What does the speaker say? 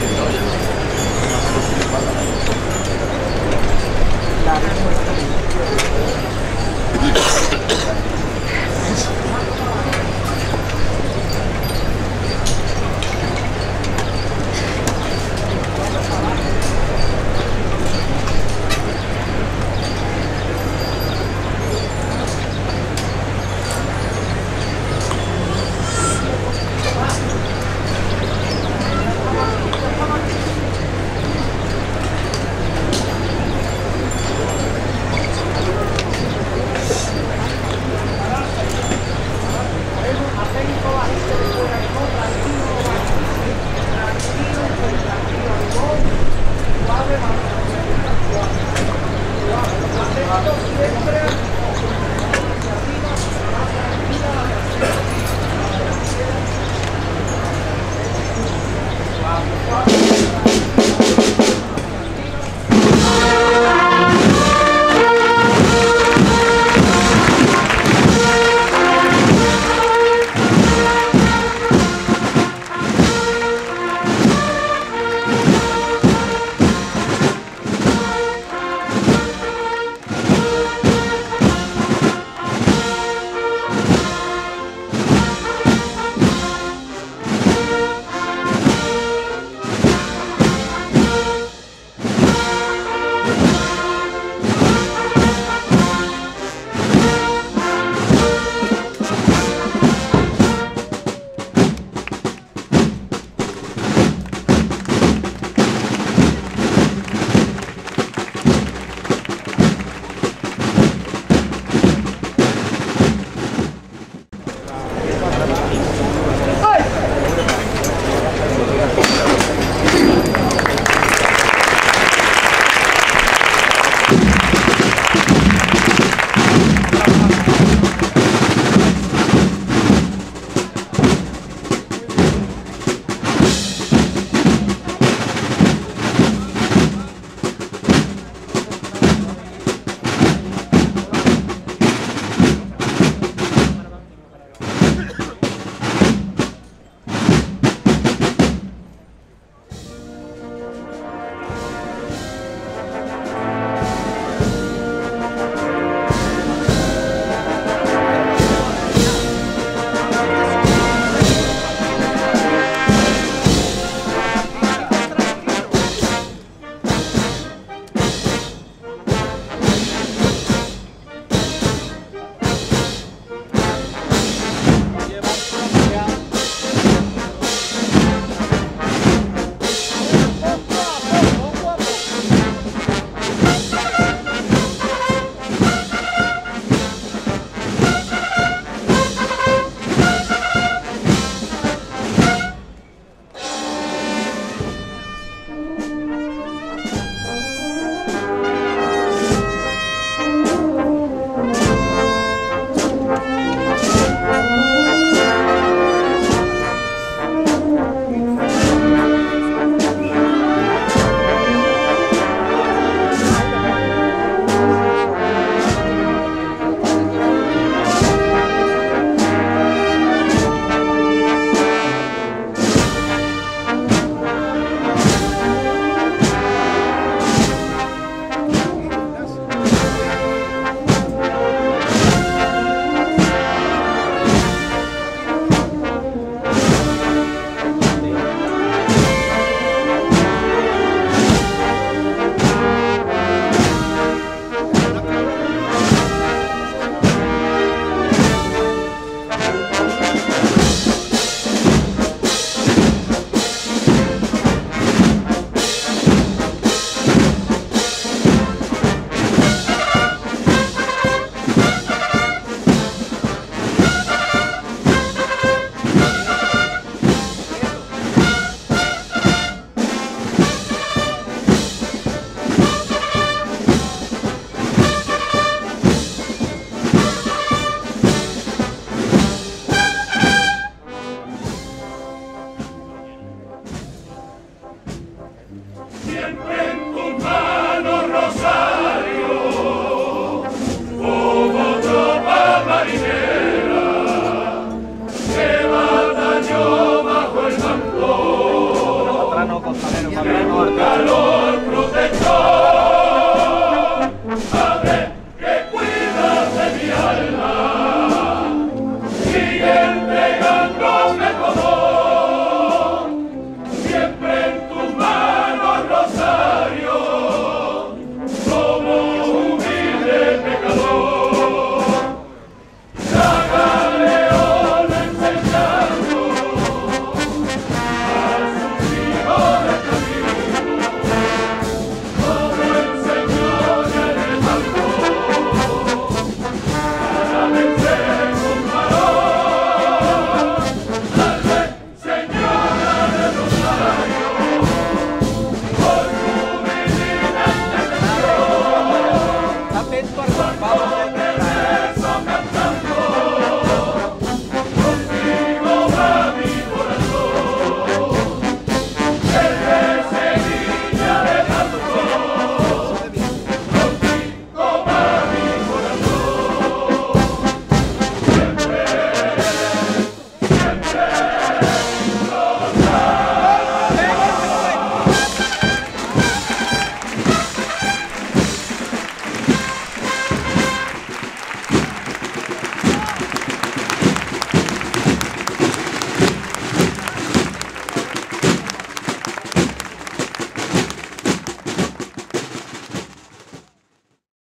遇到人类。